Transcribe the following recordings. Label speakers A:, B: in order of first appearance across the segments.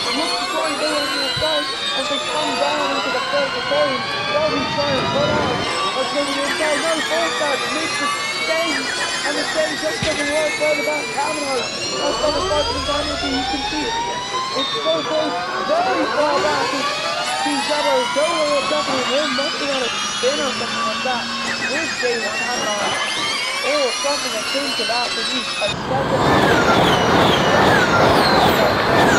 A: Look next point they were into the sun as they come down into the first aquarium. Dolphins trying to pull out. But then the guy no foresight makes the same. And the same just doesn't work right about Kamala. That's on the front of the dynasty you can see. It's so close, very far back. These other Dolo are definitely win. Nothing on a spin or something like that. This game was Kamala. It something that came to that for me. A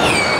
A: second.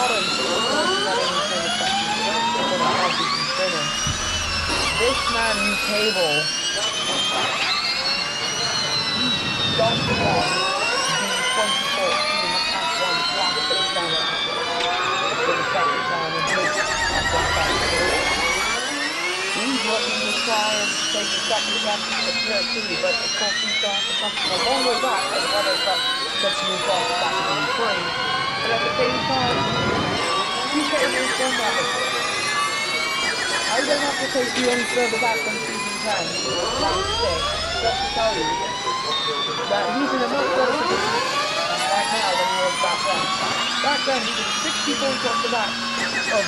A: This that man in cable jumped on the 2014 F1 Classic Challenge for the second time in his F1 Classic He's looking to try and take the second championship here too, but of course he's got to come from a long way back and whether got just moved on back to the free. At the same time, is done that before. I don't have to take you any further back than season 10, round 6, just to tell you that he's in a much better position right now than he was back then. Back then, he was 60 points off the back of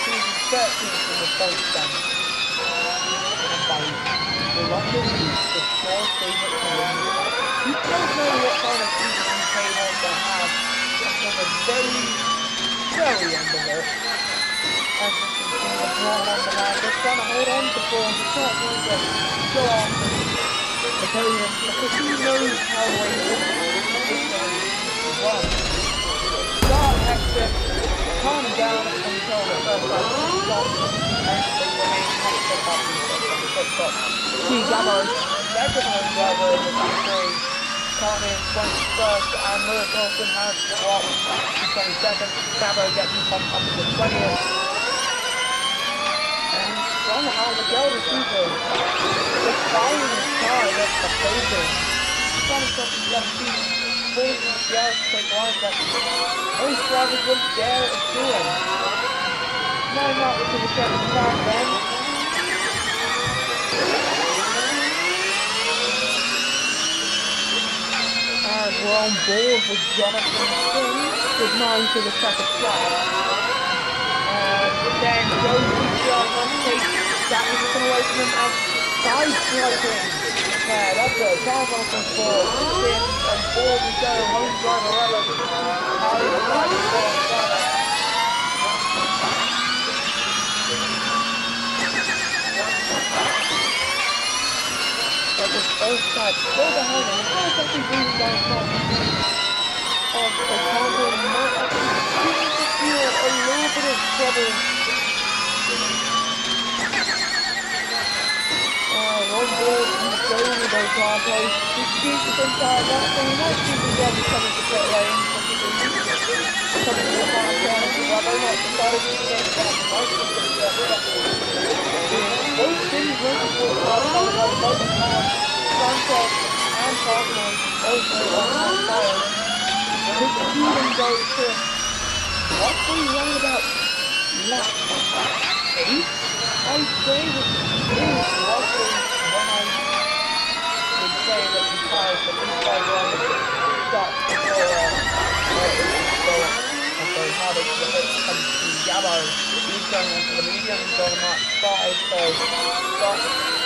A: season 13 from the point standing. And by the longer lead, the sure favourite to. You don't know what kind of season UK wants to have until the very, very end of it. As the season was drawn on the line, they're trying to hold on to form, it's not going to go on the because he knows how racing is run. Start hectic, calm down the first and until the. See home driver in the Q3, currently in 21st, and Lewis Wilson has dropped to 22nd. Gabo gets up the 20th. And somehow Miguel is following his car against the trying to stop his left feet. Full yards to take lines that most drivers wouldn't dare of doing. Nine out to the second track then. And we're on board with Jonathan Singh. Good nine to the second track. And uh, then Joe Luciano takes that position away from him and side swiping. Yeah, that's a Charles Olsen for on board we go. Home driver the ball. But this first go behind him. It's not something breathing down. Of the combo might actually to a little bit of trouble. Uh, hard so not. What were you about? I say when I say that the cars, at least five kilometers, stop before, uh, well, it would go and very hard as the comes to Gabbo. He's going into the medium, he's going Mark 5, so stop.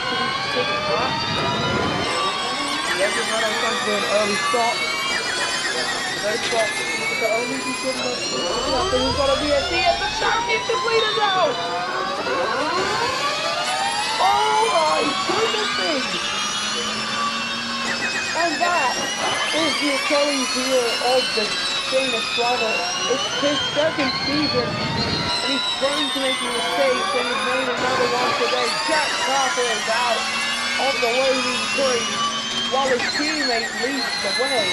A: Be laps. Comes to an early stop. Stop. The only be good enough to stop, and he's got a VSC at the championship leader now! Oh my goodness! And that is the Achilles heel of the Danish driver. It's his second season, he's going to make mistakes, and he's made another one today. Jack Carter is out of the waiting tree, while his teammate leads the way.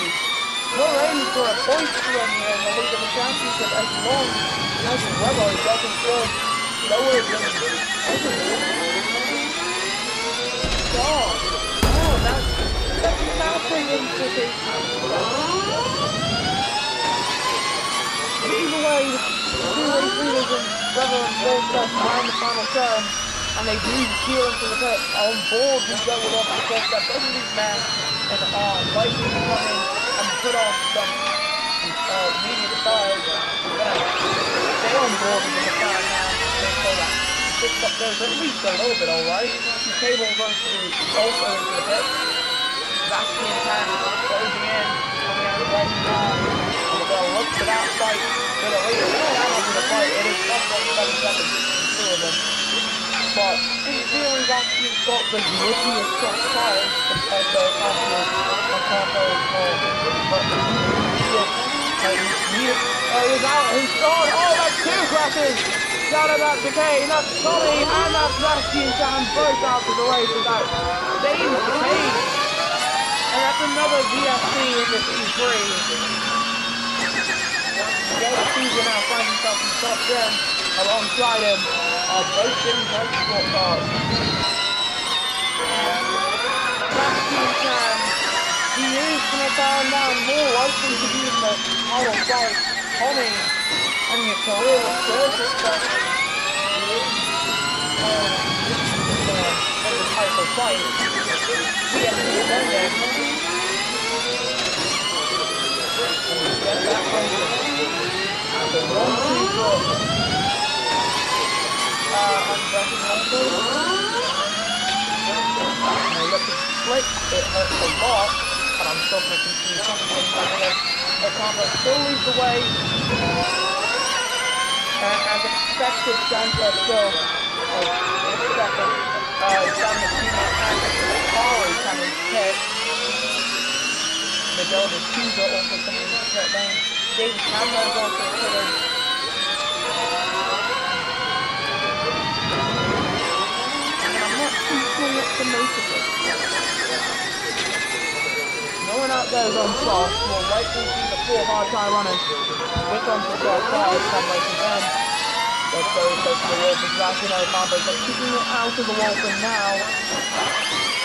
A: We're aiming for a point run here in the lead of the championship as long as Weber doesn't go lower than God. Oh, that's, that's nothing into this. Either way, the two race leaders and and Goldust are the final turn, and they lead Keel into the pit. On board, we go with off the course that of these men and to come in and put on some uh, medium tires. We're on board with the car now, make sure that fixed up there at least a little bit alright. The cable runs through also into the pit. Sebastian Tan closing in, coming out right now. And that fight for the lead. It's not out of the fight, it is 1.7 seconds between two of them. But in theory, Sebastian's got the grittiest soft tires compared to Ocampo as well. But he oh, he's out, he's gone, oh, that's two crashes! Shout out to Kane, that's Tommy, and that's Sebastian Tan, both out of the race without Dave Kane. And that's another VSC in the P3. Other season now finds himself in the top 10 alongside him are both in motorsport cars. Tan, he is going to turn more likely to be in the title fight. Tommy having a career of gorgeous stuff. He is uh, the fight. Is in there. And get that focus. The one, two, four. Uh, unbroken ankle. And I look at split, it hurts a lot, but I'm still going to continue concentrating on it. Ocampo still leads the way. And as expected, Sanchez still, oh, second, uh, San Martino and Kari coming also coming into pit lane. David Cameron is also pitted. And I'm not too to of it. No one out there is on soft. Likely see the four hard tire runners with on the soft tires come racing then. Let's go close to the wall but keeping it out of the wall for now.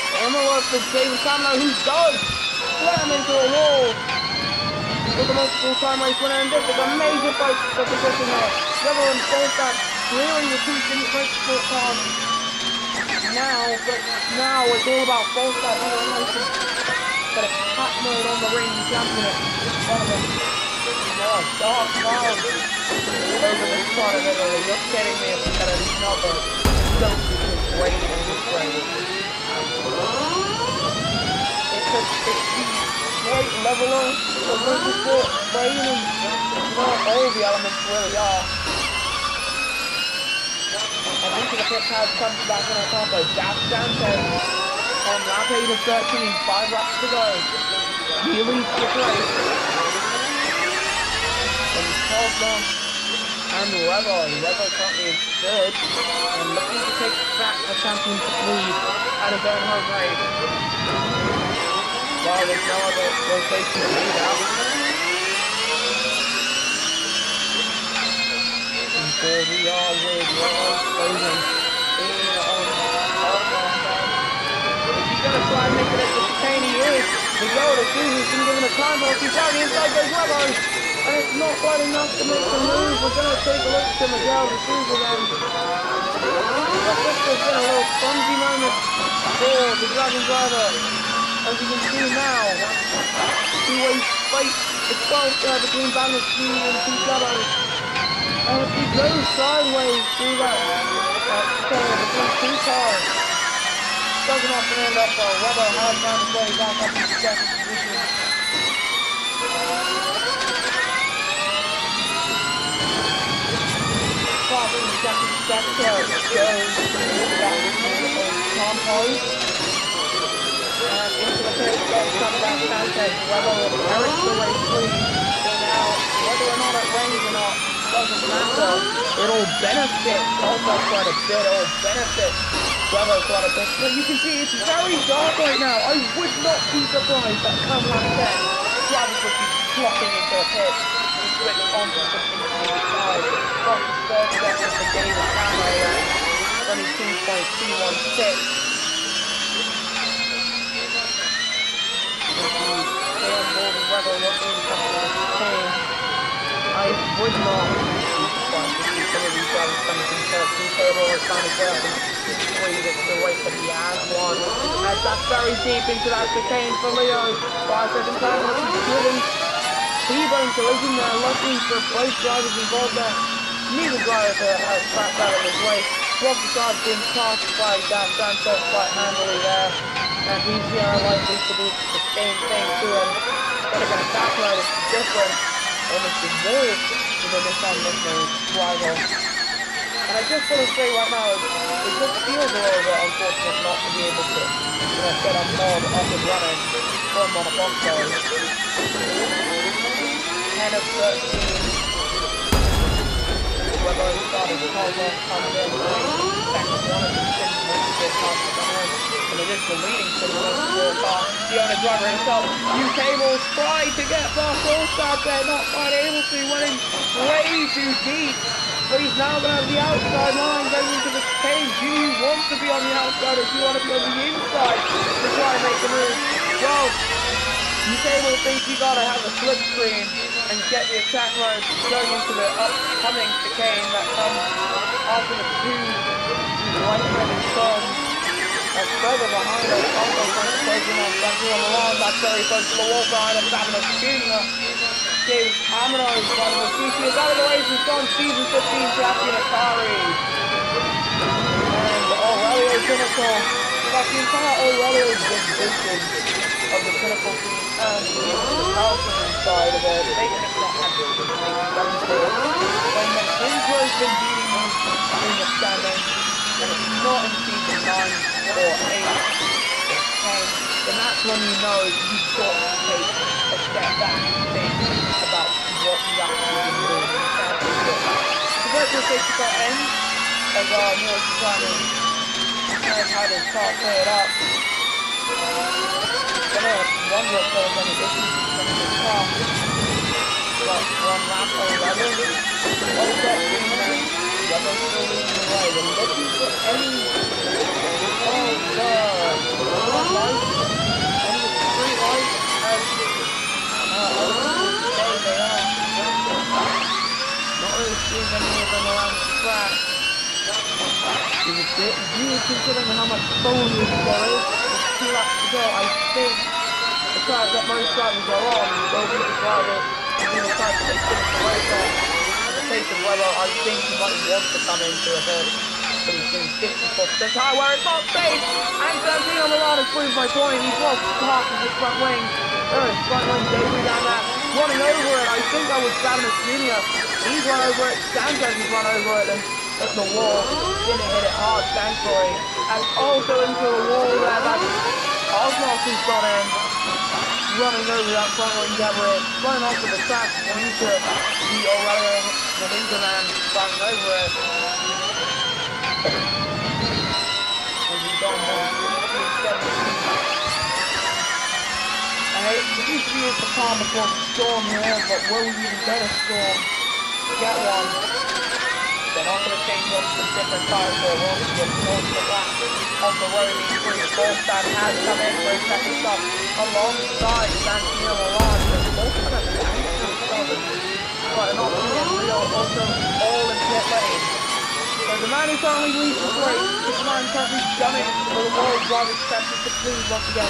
A: The work for David Cameron, who's done. Slam into a wall. With the multiple time race winner, and this is a major fight for the position here. Rebel and Goldback clearing the two race sport cars now, but now it's all about Goldback elimination. Got a cat mode on the ring, jumping it. One of them. Oh, dark cloud over this part of Italy. You're kidding me if got another substitute rain in this rain. It's a, it's the great leveler of motorsport rain and not all the elements really are. And into the has comes back in a combo. Dash Sanchez on lap 8 of 13, 5 laps to go. He leads the race. And Cosmo and Revo. Revo currently in third and looking to take back the championship lead at his own home race. While there's no other rotation to lead out. And we are with Revo closing in on Cosmo. Is he going to try the. The Revo. And it's not quite enough to make. We're to take a look a moment the Driver. As you can see now, two-way fight itself uh, between Bandit and two Shadows. And if he goes sideways through that uh, between two cars, doesn't often end up uh, Webber has found his way back up to the second position. Probably second sector goes back Holmes. whether Eric Toure's whether or not it rains or not, doesn't matter. It'll benefit Tulsa quite a bit. It'll benefit quite a bit. But you can see it's very dark right now. I would not be surprised that come like that, Travis would be flopping into a pit and on uh, something inside. From the third of camera. 22.216. in I would not. As very deep into that chicane for Leo, by second time, looking to Gillen. T-Bone collision there, luckily for both drivers involved there. Neither driver has passed out of his way. Rocky Guard being passed by Dan Santos quite handily there, and he's here likely to be same thing to him. But mode is different. To the Nissan Michelin rival. And I just want to say right now, it just feels a little bit unfortunate not to be able to you know, get a mod up and running from Monoposto. 10 of 13 Whoever started the call off comes in, second one of the spins makes it past the hand, and it is the leading for the rest of the car. Owner driver himself, UK will try to get past Allstar there, not quite able to, running way too deep. But he's now going to have the outside line going into the cage. You want to be on the outside do you want to be on the inside to try and make the move? Well, UK will think you got to have a slipstream and get the attack mode going into the upcoming chicane that comes after the two right-handed turns. And further behind us, Congo trying to close on Milan. That's very close to the wall behind us. Davide Jr. James Camino is running with CC. Is out of the race is gone. Season 15 champion Atari. And Aurelio Pinnacle. Got the entire Aurelio division of the Pinnacle and the side of it, they could not have this done for when McIntyre's been beating in the standings, it's not in season 9 or 8 or 10, then that's when you know you've got to take a step back and think about what you actually in the. Virtual safety car ends as our to kind of how to start it up. Gonna wonder if there's any issues from the car. One lap 11. Oh, that the the considering how. I think the track that most drivers are on will be the driver who will try to finish the race off. The case of Weber, I think he might want to come into a third. Doing 54% high where it's not safe. And Santino Milan has proved my point. He's lost half of his front wing. There is front wing debris down there. Running over it. I think that was Samus Jr. He's run over it. Sanchez has run over it. And hit the wall. Didn't hit it hard, thankfully. And also into a wall there that Osmos has gone in. Running over that front wing debris. Running onto the track into the Aurelio Mahinka man. Running over it. and he's gone down 17. And it used to be the before the storm here, but will you get a storm? Get one. They're not going to change up to different cars, so it won't get most of the the road in three. Bolstad has come in for a second stop alongside Santino Milan. To. But and also all in pit lane. So the man who currently leads the race is the man currently it for the World Drivers' Championship League once again.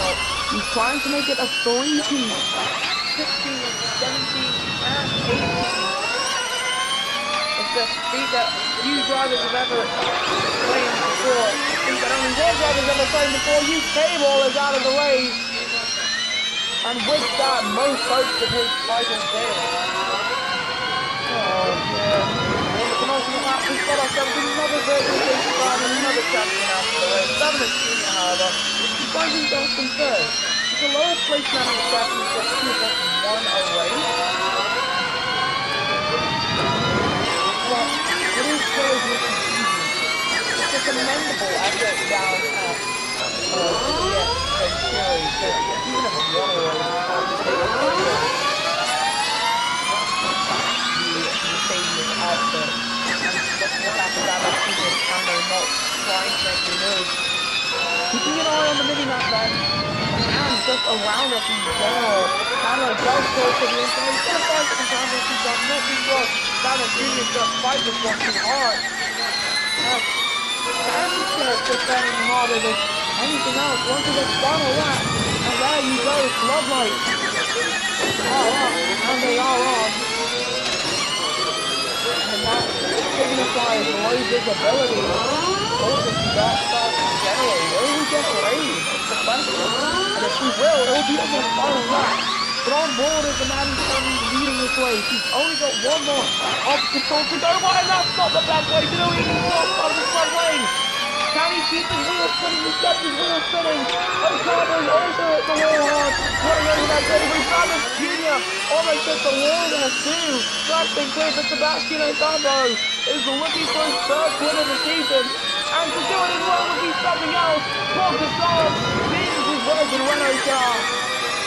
A: He's trying to make it a three-piece, 16, 17, and 18 It's the speed that few drivers have ever played before. Speed that only one driver's ever played before. UK Ball is out of the race. And with that, most hopes of his title there. A. It's a even if one of those had to take the Me. Keeping an eye on the mini-map then, and just around us in general, Hammer does go to the inside, gonna fight some damage, he's got nothing wrong. Santa Jr. just fight one too hard. Santos defending harder than anything else. Onto the final lap. And there you go, Floodlight. All up, and they are on. And that signifies low visibility. Also, start start in general. Will we get raised? It's the question. And if we will, it will be on the final lap. On board is the man who's currently leading this race. He's only got one more obstacle to go and that's not the best way to do it. He's lost on the front wing. Can he keep his? He's got his wheel spinning. O'Connor's also at the wall hard. Running over that delivery. Travis Jr. almost at the wall there too. That's been clear for Sebastian Ocampo. Is looking for his first win of the season. And to do it as well would be something else. Paul Gasol spins his to the Renault car.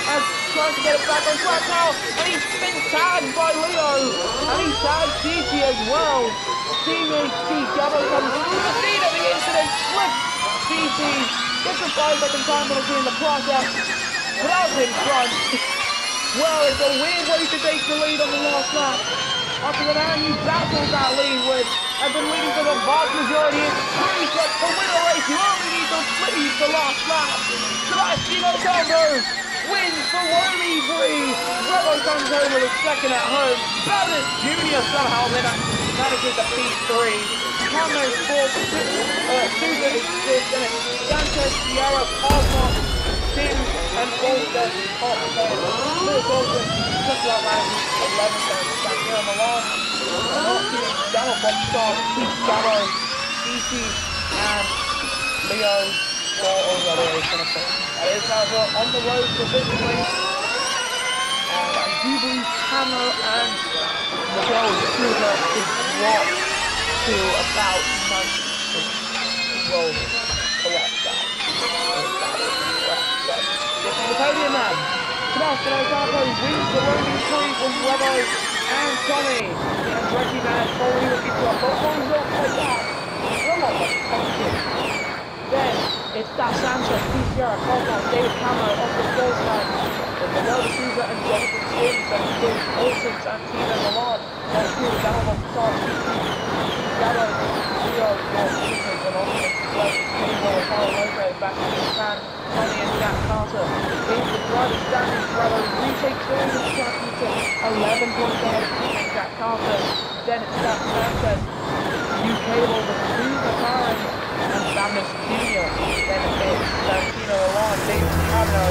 A: As trying to get it back on track now, and he's been tagged by Leo, and he's tagged Gigi as well. T Gabbo comes to the scene of the incident, flips Gigi, gets a five second time penalty in the process, but in front. well, it's a weird way to take the lead on the last lap. After the man you battled that lead with, have been leading for the vast majority in three sets to win a race. You only need to lead the last lap. Sebastian Ocampo wins for Wormy Free. Rebel comes home with second at home. Baptist Jr. somehow manages a P3. Cameron's fourth, uh, Sousa is fifth, and Sanchez, Sierra, Cosmos, Tim, and Bolton top 10. Lewis Bolton just like last 11th and Shakira Milan. Northview, Daniel Boxstar, Gallo, DC, and Leo for all the other finisher. That is however on the road to victory. And I do believe Camo and Miguel Sousa is dropped to about 96 rolls. Correct that. This is the podium man. Sebastian Ocampo wins the Rome E-Prix from Webbo and Tommy. And Man following the pizza, but one not like that. The Then it's Da Sanchez, PCR, Cosmos, David Camo off the floor side. With Miguel D'Souza and Jonathan Sims and Chris Olsen and Tina Millard. That's cool, down on the top. Gallo, Leo, North Seekers and Austin Blake, Cable, Carl Lopez back in Japan. Tony and Jack Carter. Leads the driver standings, Bravo retake third in the championship. 11 points ahead Jack Carter. Then it's Da Sanchez. UK will the two McLaren and Magnus Jr. Then it's Santino Milan, David Cano,